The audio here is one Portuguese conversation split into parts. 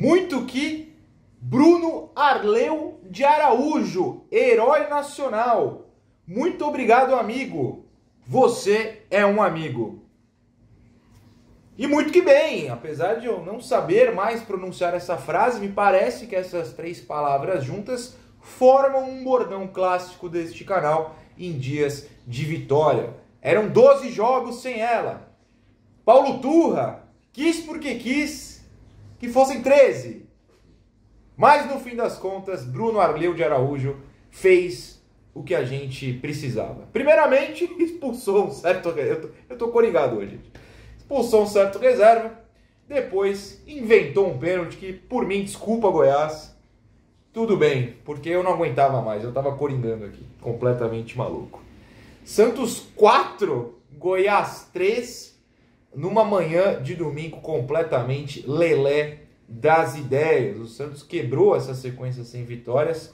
Muito que Bruno Arleu de Araújo, herói nacional. Muito obrigado, amigo. Você é um amigo. E muito que bem, apesar de eu não saber mais pronunciar essa frase, me parece que essas três palavras juntas formam um bordão clássico deste canal em dias de vitória. Eram 12 jogos sem ela. Paulo Turra quis porque quis que fossem 13. Mas no fim das contas, Bruno Arleu de Araújo fez o que a gente precisava. Primeiramente, expulsou um certo. Eu tô, eu tô coringado hoje. Expulsou um certo reserva. Depois inventou um pênalti que, por mim, desculpa Goiás. Tudo bem, porque eu não aguentava mais. Eu tava coringando aqui, completamente maluco. Santos 4, Goiás 3, numa manhã de domingo completamente lelé das ideias. O Santos quebrou essa sequência sem vitórias,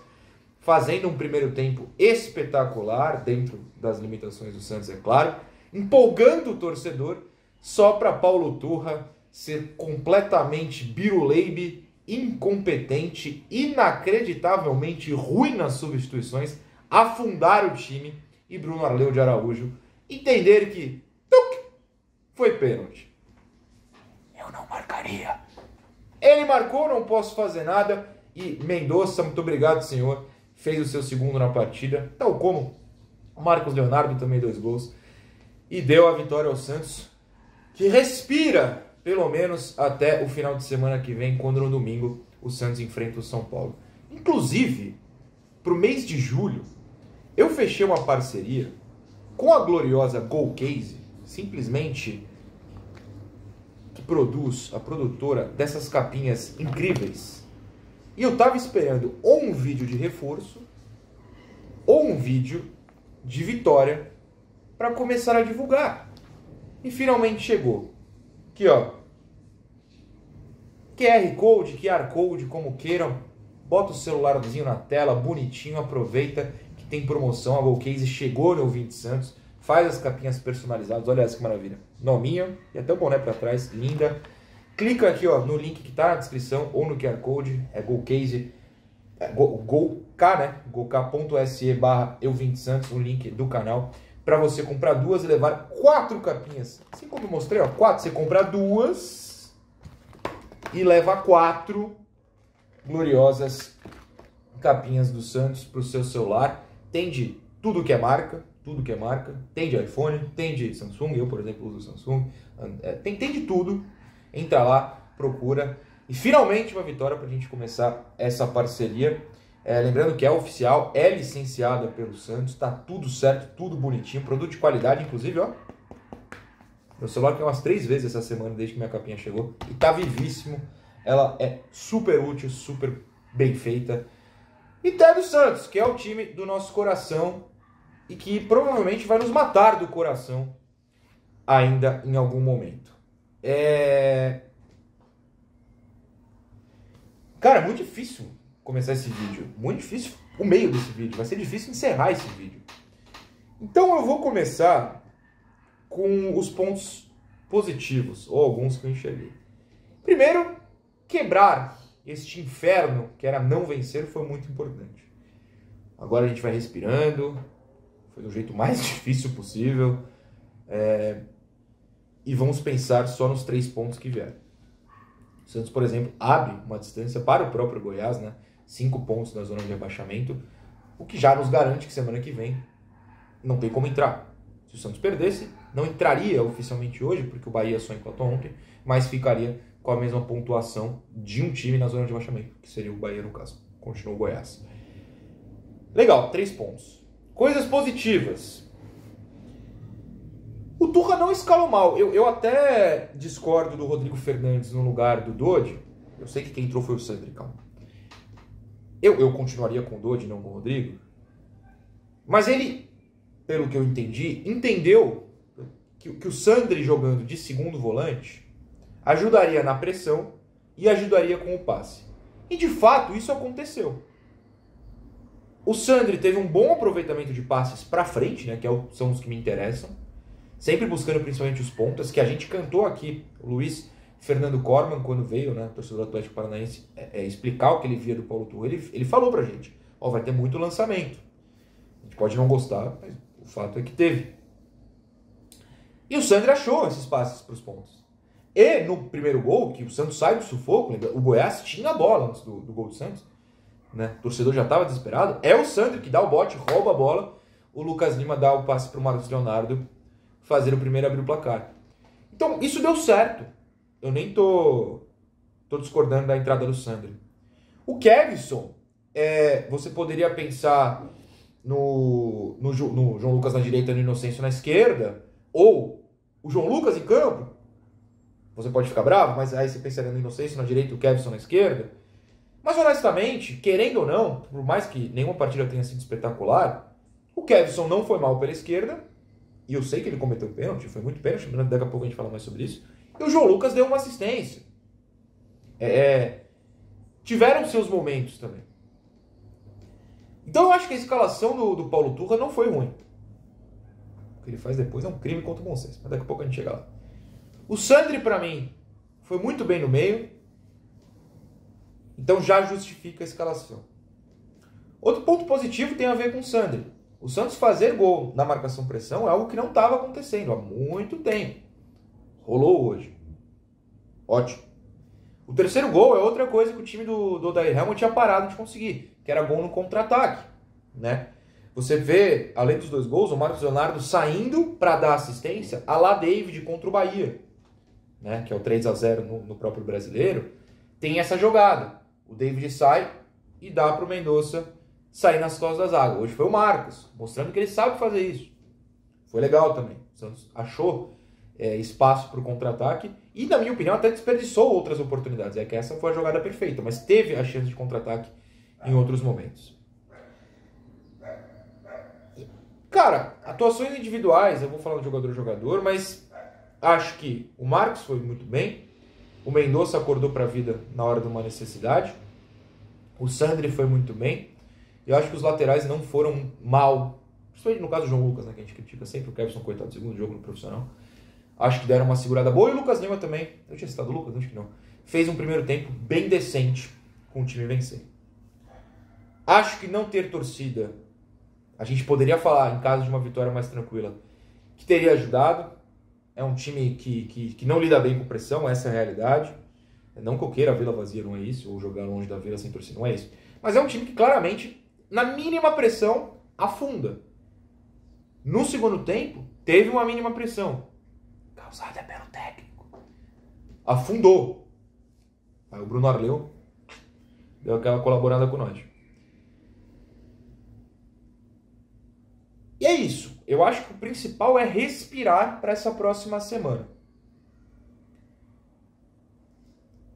fazendo um primeiro tempo espetacular, dentro das limitações do Santos, é claro, empolgando o torcedor, só para Paulo Turra ser completamente biruleibe, incompetente, inacreditavelmente ruim nas substituições, afundar o time e Bruno Arleu de Araújo entender que foi pênalti. Eu não marcaria. Ele marcou, não posso fazer nada. E Mendonça, muito obrigado, senhor. Fez o seu segundo na partida, tal como o Marcos Leonardo também dois gols. E deu a vitória ao Santos, que respira, pelo menos até o final de semana que vem, quando no domingo o Santos enfrenta o São Paulo. Inclusive, para o mês de julho, eu fechei uma parceria com a gloriosa Golcase, simplesmente que produz, a produtora dessas capinhas incríveis. E eu tava esperando ou um vídeo de reforço ou um vídeo de vitória para começar a divulgar. E finalmente chegou. Aqui, ó. QR Code, QR Code, como queiram. Bota o celularzinho na tela, bonitinho, aproveita tem promoção, a Golcase chegou no Ouvinte Santos, faz as capinhas personalizadas, olha essa que maravilha. Nominha e até o boné para trás, linda. Clica aqui ó, no link que está na descrição ou no QR Code, é Golcase, é, Go, Golk, né? golk.se barra Eu20 Santos, o link do canal, para você comprar duas e levar quatro capinhas. Assim como eu mostrei, ó, quatro, você compra duas e leva quatro gloriosas capinhas do Santos para o seu celular tem de tudo que é marca, tudo que é marca, tem de iPhone, tem de Samsung, eu, por exemplo, uso Samsung, é, tem, tem de tudo. Entra lá, procura. E finalmente uma vitória para a gente começar essa parceria. É, lembrando que é oficial, é licenciada pelo Santos, está tudo certo, tudo bonitinho, produto de qualidade, inclusive, ó. Meu celular caiu umas três vezes essa semana desde que minha capinha chegou e tá vivíssimo. Ela é super útil, super bem feita. E Tébio Santos, que é o time do nosso coração e que provavelmente vai nos matar do coração ainda em algum momento. É... Cara, é muito difícil começar esse vídeo. Muito difícil o meio desse vídeo. Vai ser difícil encerrar esse vídeo. Então eu vou começar com os pontos positivos, ou alguns que eu enxerguei. Primeiro, quebrar este inferno que era não vencer foi muito importante. Agora a gente vai respirando, foi do jeito mais difícil possível, é, e vamos pensar só nos três pontos que vieram. O Santos, por exemplo, abre uma distância para o próprio Goiás, né? cinco pontos na zona de rebaixamento, o que já nos garante que semana que vem não tem como entrar. Se o Santos perdesse, não entraria oficialmente hoje, porque o Bahia só empatou ontem, mas ficaria com a mesma pontuação de um time na zona de rebaixamento, que seria o Bahia no caso. Continua o Goiás. Legal, três pontos. Coisas positivas. O Turra não escalou mal. Eu, eu até discordo do Rodrigo Fernandes no lugar do Dodi. Eu sei que quem entrou foi o Sandri, calma. Eu, eu continuaria com o Dodi, não com o Rodrigo. Mas ele, pelo que eu entendi, entendeu que, que o Sandri jogando de segundo volante ajudaria na pressão e ajudaria com o passe. E de fato isso aconteceu. O Sandri teve um bom aproveitamento de passes para frente, né, que é são os que me interessam, sempre buscando principalmente os pontas, que a gente cantou aqui. O Luiz Fernando Corman, quando veio, né, torcedor do Atlético Paranaense, é, é, explicar o que ele via do Paulo Turra, ele, ele falou pra gente, ó, vai ter muito lançamento. A gente pode não gostar, mas o fato é que teve. E o Sandro achou esses passes para os pontos. E no primeiro gol, que o Santos sai do sufoco, o Goiás tinha a bola antes do, do gol do Santos, né? O torcedor já estava desesperado. É o Sandro que dá o bote, rouba a bola, o Lucas Lima dá o passe para o Marcos Leonardo fazer o primeiro abrir o placar. Então, isso deu certo. Eu nem tô, tô discordando da entrada do Sandro. O Kevson, é, você poderia pensar no, no, no João Lucas na direita e no Inocêncio na esquerda, ou o João Lucas em campo, você pode ficar bravo, mas aí você pensaria no Inocêncio na direita e o Kevson na esquerda. Mas honestamente, querendo ou não, por mais que nenhuma partida tenha sido espetacular, o Kevson não foi mal pela esquerda, e eu sei que ele cometeu pênalti, foi muito pênalti, daqui a pouco a gente fala mais sobre isso. E o João Lucas deu uma assistência. É, é tiveram seus momentos também. Então eu acho que a escalação do, do Paulo Turra não foi ruim. O que ele faz depois é um crime contra o bom senso, mas daqui a pouco a gente chega lá. O Sandri, para mim, foi muito bem no meio. Então já justifica a escalação. Outro ponto positivo tem a ver com o Sandri. O Santos fazer gol na marcação pressão é algo que não estava acontecendo há muito tempo. Rolou hoje. Ótimo. O terceiro gol é outra coisa que o time do, do Odair Helmut tinha parado de conseguir, que era gol no contra-ataque. Né? Você vê, além dos dois gols, o Marcos Leonardo saindo para dar assistência a lá David contra o Bahia, né? que é o 3 a 0 no, no próprio brasileiro. Tem essa jogada. O David sai e dá para o Mendonça sair nas costas das águas. Hoje foi o Marcos, mostrando que ele sabe fazer isso. Foi legal também. O Santos achou é, espaço para o contra-ataque e, na minha opinião, até desperdiçou outras oportunidades. É que essa foi a jogada perfeita, mas teve a chance de contra-ataque em outros momentos. Cara, atuações individuais, eu vou falar do jogador jogador, mas acho que o Marcos foi muito bem, o Mendonça acordou para a vida na hora de uma necessidade, o Sandri foi muito bem, eu acho que os laterais não foram mal. Principalmente no caso do João Lucas, né, que a gente critica sempre o Kevson, coitado, segundo jogo no profissional. Acho que deram uma segurada boa. E o Lucas Lima também, eu tinha citado o Lucas, acho que não. Fez um primeiro tempo bem decente com o time vencer. Acho que não ter torcida, a gente poderia falar, em caso de uma vitória mais tranquila, que teria ajudado. É um time que, que, que não lida bem com pressão, essa é a realidade. Não que eu queira a Vila vazia, não é isso, ou jogar longe da Vila sem torcida, não é isso. Mas é um time que claramente na mínima pressão, afunda. No segundo tempo, teve uma mínima pressão, causada pelo técnico. Afundou. Aí o Bruno Arleu deu aquela colaborada com nós. E é isso. Eu acho que o principal é respirar para essa próxima semana.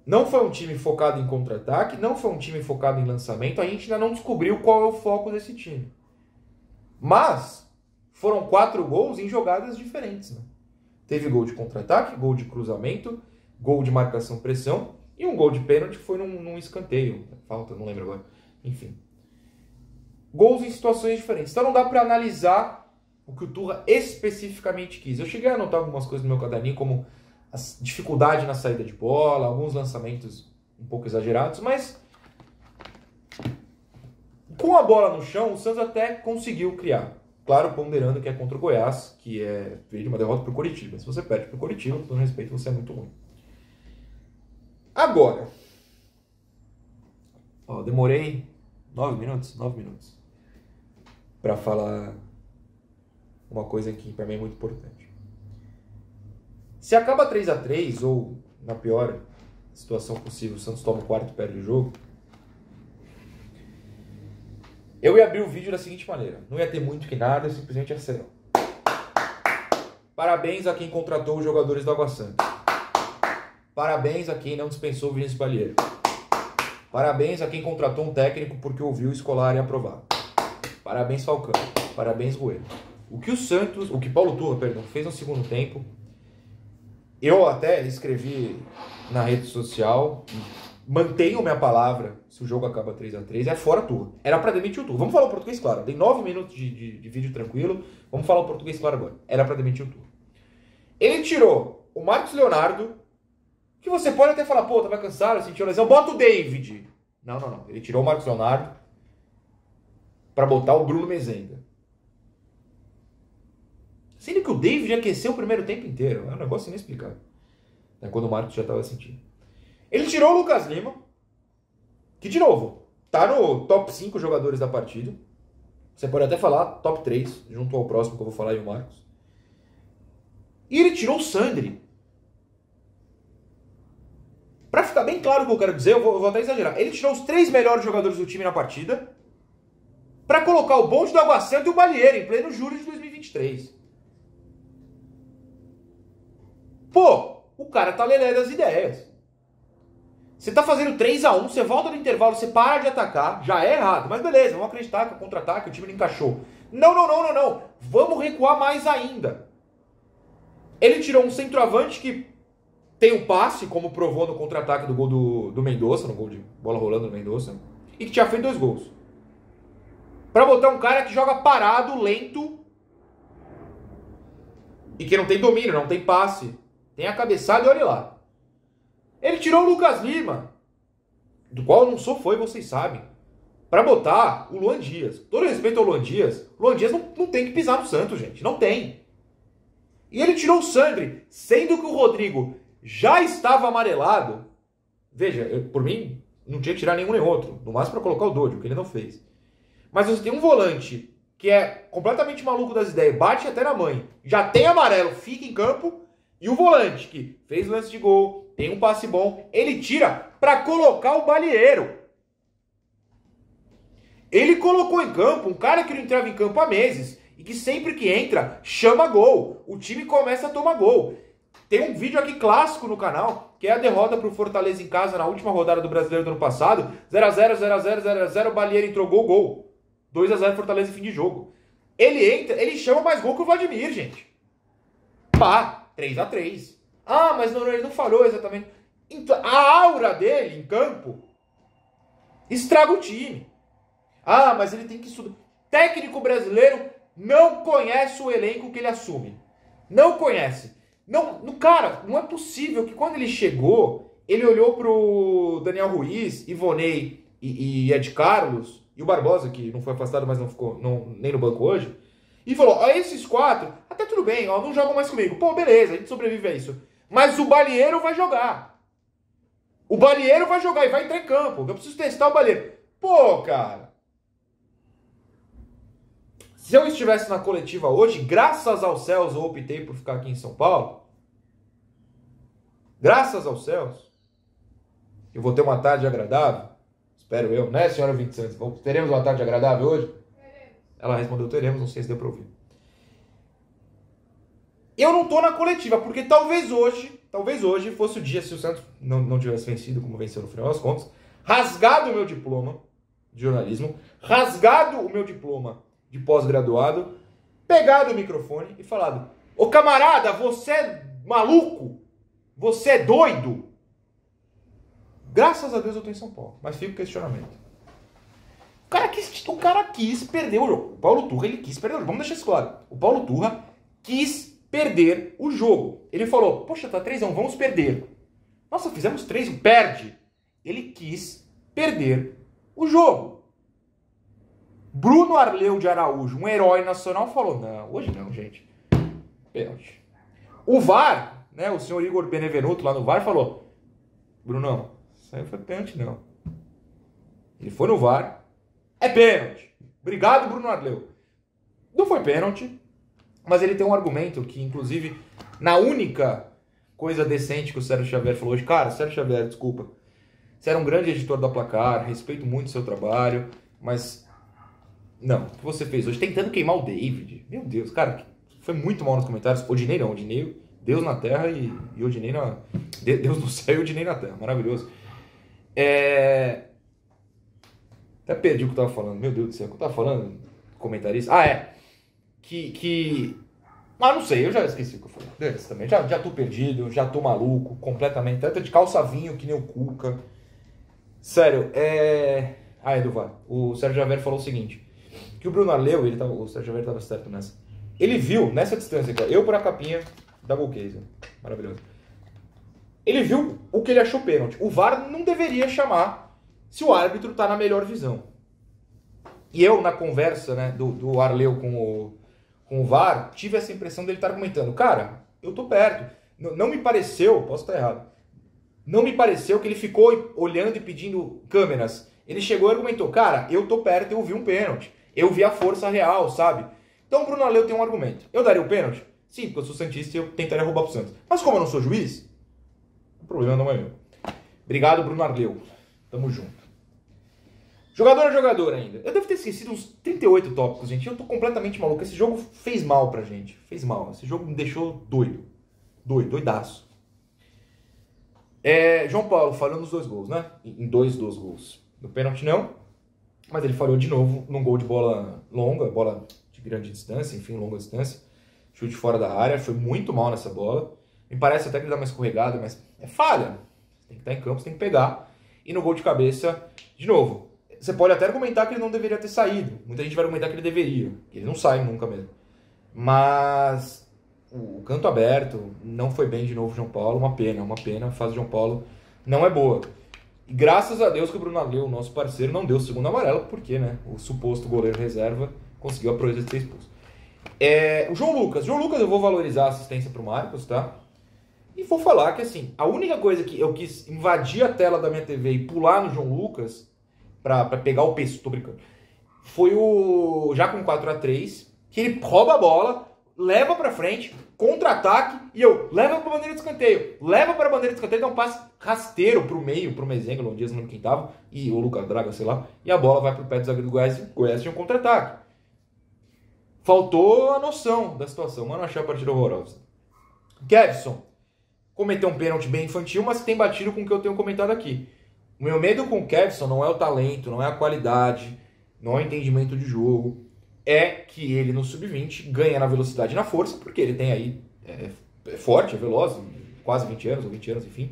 Não foi um time focado em contra-ataque, não foi um time focado em lançamento, a gente ainda não descobriu qual é o foco desse time. Mas foram quatro gols em jogadas diferentes. Né? Teve gol de contra-ataque, gol de cruzamento, gol de marcação-pressão e um gol de pênalti foi num, num escanteio. Falta, não lembro agora. Enfim. Gols em situações diferentes. Então não dá para analisar o que o Turra especificamente quis. Eu cheguei a anotar algumas coisas no meu caderninho, como dificuldade na saída de bola, alguns lançamentos um pouco exagerados, mas com a bola no chão, o Santos até conseguiu criar. Claro, ponderando que é contra o Goiás, que é veio de uma derrota para o Coritiba. Se você perde para o Coritiba, com todo respeito, você é muito ruim. Agora, ó, demorei nove minutos, nove minutos, para falar uma coisa que para mim é muito importante. Se acaba 3 a 3 ou na pior situação possível, o Santos toma o quarto e perde o jogo, eu ia abrir o vídeo da seguinte maneira: não ia ter muito que nada, simplesmente ia ser. Parabéns a quem contratou os jogadores do Água Santa. Parabéns a quem não dispensou o Vinícius Balheiro. Parabéns a quem contratou um técnico porque ouviu escolar e aprovar. Parabéns Falcão. Parabéns Rueda. O que o Santos, o que Paulo Turra, perdão, fez no segundo tempo eu até escrevi na rede social, mantenho minha palavra, se o jogo acaba 3 a 3 é fora turno. Era para demitir o turno. Vamos falar o português claro. Tem 9 minutos de, de, de, vídeo tranquilo. Vamos falar o português claro agora. Era para demitir o turno. Ele tirou o Marcos Leonardo Que você pode até falar, pô, tava cansado, sentiu lesão, bota o David. Não, não, não. Ele tirou o Marcos Leonardo para botar o Bruno Mezenga. Sendo que o David aqueceu o primeiro tempo inteiro. É um negócio inexplicável. É quando o Marcos já estava sentindo. Ele tirou o Lucas Lima, que de novo, tá no top 5 jogadores da partida. Você pode até falar top 3, junto ao próximo que eu vou falar o Marcos. E ele tirou o Sandri. Pra ficar bem claro o que eu quero dizer, eu vou, eu vou até exagerar. Ele tirou os três melhores jogadores do time na partida para colocar o bonde do Água Santa e o Balieiro em pleno julho de 2023. Pô, o cara tá lelé das ideias. Você tá fazendo 3 a 1 você volta no intervalo, você para de atacar, já é errado. Mas beleza, vamos acreditar que o contra-ataque, o time não encaixou. Não, não, não, não, não. Vamos recuar mais ainda. Ele tirou um centroavante que tem um passe, como provou no contra-ataque do gol do, do Mendonça, no gol de bola rolando do Mendonça, e que tinha feito dois gols. Para botar um cara que joga parado, lento, e que não tem domínio, não tem passe. Tem a cabeçada e olha lá. Ele tirou o Lucas Lima, do qual eu não sou foi, vocês sabem, para botar o Luan Dias. Todo respeito ao Luan Dias, o Luan Dias não, não tem que pisar no Santos, gente. Não tem. E ele tirou o Sandri, sendo que o Rodrigo já estava amarelado. Veja, eu, por mim, não tinha que tirar nenhum nem outro. No máximo para colocar o Dodio, que ele não fez. Mas você tem um volante que é completamente maluco das ideias, bate até na mãe, já tem amarelo, fica em campo, e o volante que fez lance de gol, tem um passe bom, ele tira para colocar o balieiro. Ele colocou em campo um cara que não entrava em campo há meses e que sempre que entra chama gol. O time começa a tomar gol. Tem um vídeo aqui clássico no canal, que é a derrota para o Fortaleza em casa na última rodada do Brasileiro do ano passado. 0x0, 0x0, 0x0, Balieiro entrou gol, gol. 2x0 Fortaleza fim de jogo. Ele entra, ele chama mais gol que o Vladimir, gente. Pá, 3x3. Ah, mas não, ele não falou exatamente. Então, a aura dele em campo estraga o time. Ah, mas ele tem que estudar. Técnico brasileiro não conhece o elenco que ele assume. Não conhece. Não, no cara, não é possível que quando ele chegou, ele olhou pro Daniel Ruiz, Ivonei e, e Ed Carlos e o Barbosa, que não foi afastado, mas não ficou não, nem no banco hoje, e falou: ó, esses quatro, até tudo bem, ó, não jogam mais comigo. Pô, beleza, a gente sobrevive a isso. Mas o Balieiro vai jogar. O Balieiro vai jogar e vai entrar em campo. Eu preciso testar o Balieiro. Pô, cara. Se eu estivesse na coletiva hoje, graças aos céus eu optei por ficar aqui em São Paulo. Graças aos céus. Eu vou ter uma tarde agradável. Espero eu, né, senhora Santos? Teremos uma tarde agradável hoje? Ela respondeu, teremos, não sei se deu para ouvir. Eu não tô na coletiva, porque talvez hoje, talvez hoje fosse o dia se o Santos não, não tivesse vencido, como venceu no final das contas, rasgado o meu diploma de jornalismo, rasgado o meu diploma de pós-graduado, pegado o microfone e falado: Ô camarada, você é maluco? Você é doido? Graças a Deus eu tô em São Paulo, mas fica o questionamento. O cara, quis, o cara quis perder o jogo. O Paulo Turra, ele quis perder o jogo. Vamos deixar isso claro. O Paulo Turra quis perder o jogo. Ele falou, poxa, tá 3x1, vamos perder. Nossa, fizemos 3, perde. Ele quis perder o jogo. Bruno Arleu de Araújo, um herói nacional, falou, não, hoje não, gente. Pênalti. O VAR, né, o senhor Igor Benevenuto lá no VAR falou, Brunão, isso aí foi pênalti não. Ele foi no VAR, é pênalti. Obrigado, Bruno Arleu. Não foi pênalti, mas ele tem um argumento que, inclusive, na única coisa decente que o Sérgio Xavier falou hoje, cara, Sérgio Xavier, desculpa. Você era um grande editor da Placar, respeito muito o seu trabalho, mas não, o que você fez hoje, tentando queimar o David, meu Deus, cara, foi muito mal nos comentários. Odinei não, Odinei, Deus na terra e, e Odinei na. Deus no céu e Odinei na terra, maravilhoso. É, até perdi o que eu tava falando. Meu Deus do céu, o que eu tava falando? Comentarista. Ah, é. Que. que... Ah, não sei, eu já esqueci o que eu falei. Deus, também. Já, já tô perdido, já tô maluco, completamente. Tenta de calça vinho que nem o Cuca. Sério, é. Ah, é do VAR. O Sérgio Javer falou o seguinte: que o Bruno Arleu, ele tava, o Sérgio Javer tava certo nessa. Ele viu, nessa distância, cara, eu por a capinha da Golcase. Maravilhoso. ele viu o que ele achou pênalti. O VAR não deveria chamar se o árbitro está na melhor visão. E eu, na conversa né, do, do Arleu com o, com o VAR, tive essa impressão dele estar tá argumentando, cara, eu tô perto. Não, não me pareceu, posso estar errado, não me pareceu que ele ficou olhando e pedindo câmeras. Ele chegou e argumentou, cara, eu tô perto, eu vi um pênalti. Eu vi a força real, sabe? Então o Bruno Arleu tem um argumento. Eu daria o pênalti? Sim, porque eu sou Santista e eu tentaria roubar pro Santos. Mas como eu não sou juiz, o problema não é meu. Obrigado, Bruno Arleu. Tamo junto. Jogador a jogador ainda. Eu devo ter esquecido uns 38 tópicos, gente. Eu tô completamente maluco. Esse jogo fez mal pra gente. Fez mal. Esse jogo me deixou doido. Doido, doidaço. É, João Paulo falhou nos dois gols, né? Em dois dos gols. No pênalti não, mas ele falhou de novo num gol de bola longa, bola de grande distância, enfim, longa distância. Chute fora da área, foi muito mal nessa bola. Me parece até que ele dá uma escorregada, mas é falha. Tem que estar em campo, você tem que pegar. E no gol de cabeça, de novo, você pode até argumentar que ele não deveria ter saído. Muita gente vai argumentar que ele deveria, que ele não sai nunca mesmo. Mas o canto aberto não foi bem de novo João Paulo, uma pena, uma pena. A fase de João Paulo não é boa. E graças a Deus que o Bruno Abreu, nosso parceiro, não deu o segundo amarelo, porque né, o suposto goleiro reserva conseguiu a proeza de ter expulso. É, o João Lucas. João Lucas eu vou valorizar a assistência para o Marcos, tá? E vou falar que assim, a única coisa que eu quis invadir a tela da minha TV e pular no João Lucas para pegar o peso, tô brincando. Foi o já com 4 a 3 que ele rouba a bola, leva para frente, contra-ataque e eu leva para bandeira de escanteio, leva para bandeira de escanteio, dá um passe rasteiro pro meio, pro Mezengo, onde não quem tava, e o Lucas Draga, sei lá, e a bola vai pro pé do zagueiro do Goiás e o Goiás tinha um contra-ataque. Faltou a noção da situação, mano, achei a partida horrorosa. Kevson cometeu um pênalti bem infantil, mas tem batido com o que eu tenho comentado aqui. O meu medo com o Kevson não é o talento, não é a qualidade, não é o entendimento de jogo. É que ele no sub-20 ganha na velocidade e na força, porque ele tem aí. É, é forte, é veloz, quase 20 anos, ou 20 anos, enfim.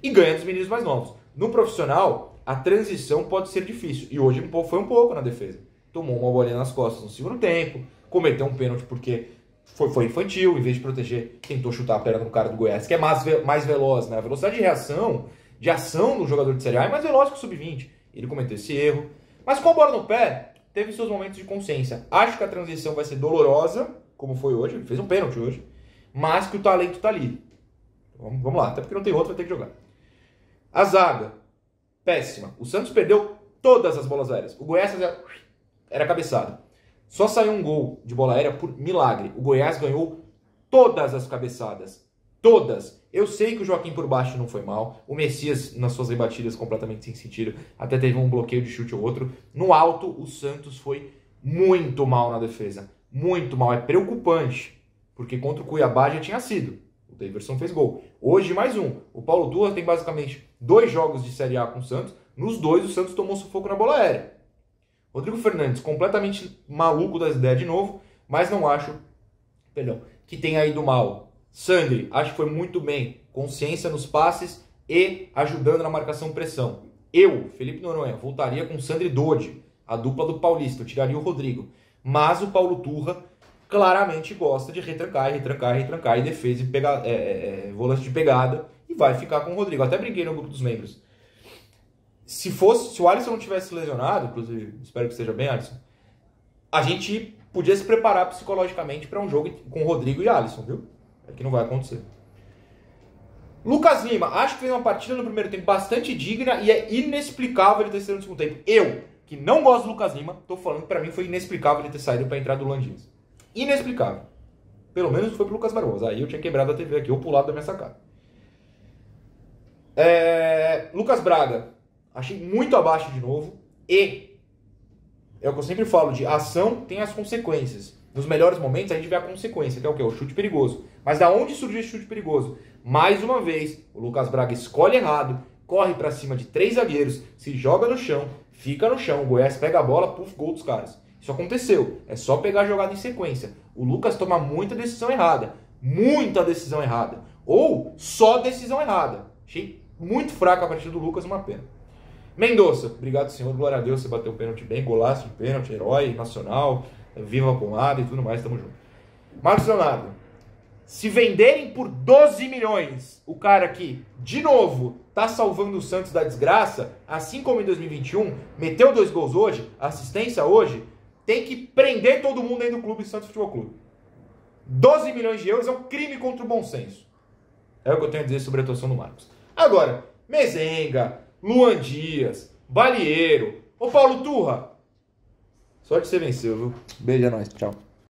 E ganha dos meninos mais novos. No profissional, a transição pode ser difícil. E hoje foi um pouco na defesa. Tomou uma bolinha nas costas no segundo tempo, cometeu um pênalti porque foi, foi infantil, em vez de proteger, tentou chutar a perna do cara do Goiás, que é mais, mais veloz, né? A velocidade de reação de ação do jogador de Série A é mais veloz que o sub-20. Ele cometeu esse erro. Mas com a bola no pé, teve seus momentos de consciência. Acho que a transição vai ser dolorosa, como foi hoje. Ele fez um pênalti hoje. Mas que o talento tá ali. Vamos, vamos lá, até porque não tem outro, vai ter que jogar. A zaga, péssima. O Santos perdeu todas as bolas aéreas. O Goiás era cabeçado. Só saiu um gol de bola aérea por milagre. O Goiás ganhou todas as cabeçadas. Todas. Eu sei que o Joaquim por baixo não foi mal. O Messias, nas suas rebatidas, completamente sem sentido. Até teve um bloqueio de chute ou outro. No alto, o Santos foi muito mal na defesa. Muito mal. É preocupante. Porque contra o Cuiabá já tinha sido. O Daverson fez gol. Hoje, mais um. O Paulo Turra tem basicamente dois jogos de Série A com o Santos. Nos dois, o Santos tomou sufoco na bola aérea. Rodrigo Fernandes, completamente maluco das ideias de novo. Mas não acho, perdão, que tenha ido mal Sandri, acho que foi muito bem. Consciência nos passes e ajudando na marcação pressão. Eu, Felipe Noronha, voltaria com Sandri Dodi, a dupla do Paulista. Eu tiraria o Rodrigo. Mas o Paulo Turra claramente gosta de retrancar, retrancar, retrancar e defesa e pegar, é, é, é, volante de pegada e vai ficar com o Rodrigo. Até brinquei no grupo dos membros. Se fosse, se o Alisson não tivesse lesionado, inclusive, espero que esteja bem, Alisson, a gente podia se preparar psicologicamente para um jogo com Rodrigo e Alisson, viu? É que não vai acontecer. Lucas Lima, acho que fez uma partida no primeiro tempo bastante digna e é inexplicável ele ter saído no segundo tempo. Eu, que não gosto do Lucas Lima, tô falando que pra mim foi inexplicável ele ter saído pra entrar do Landins. Inexplicável. Pelo menos foi pro Lucas Barbosa. Aí eu tinha quebrado a TV aqui, ou pulado da minha sacada. É... Lucas Braga, achei muito abaixo de novo. E é o que eu sempre falo, de ação tem as consequências. Nos melhores momentos a gente vê a consequência, que é o que? O chute perigoso. Mas da onde surgiu esse chute perigoso? Mais uma vez, o Lucas Braga escolhe errado, corre para cima de três zagueiros, se joga no chão, fica no chão, o Goiás pega a bola, puf, gol dos caras. Isso aconteceu. É só pegar a jogada em sequência. O Lucas toma muita decisão errada. Muita decisão errada. Ou só decisão errada. Achei muito fraco a partida do Lucas, uma pena. Mendonça, obrigado senhor, glória a Deus, você bateu o pênalti bem, golaço de pênalti, herói, nacional, viva a pomada e tudo mais, tamo junto. Marcos Leonardo, se venderem por 12 milhões, o cara que, de novo, tá salvando o Santos da desgraça, assim como em 2021, meteu dois gols hoje, assistência hoje, tem que prender todo mundo dentro do clube Santos Futebol Clube. 12 milhões de euros é um crime contra o bom senso. É o que eu tenho a dizer sobre a atuação do Marcos. Agora, Mezenga, Luan Dias, Balieiro, ô Paulo Turra, sorte que você venceu, viu? Beijo a nós, tchau.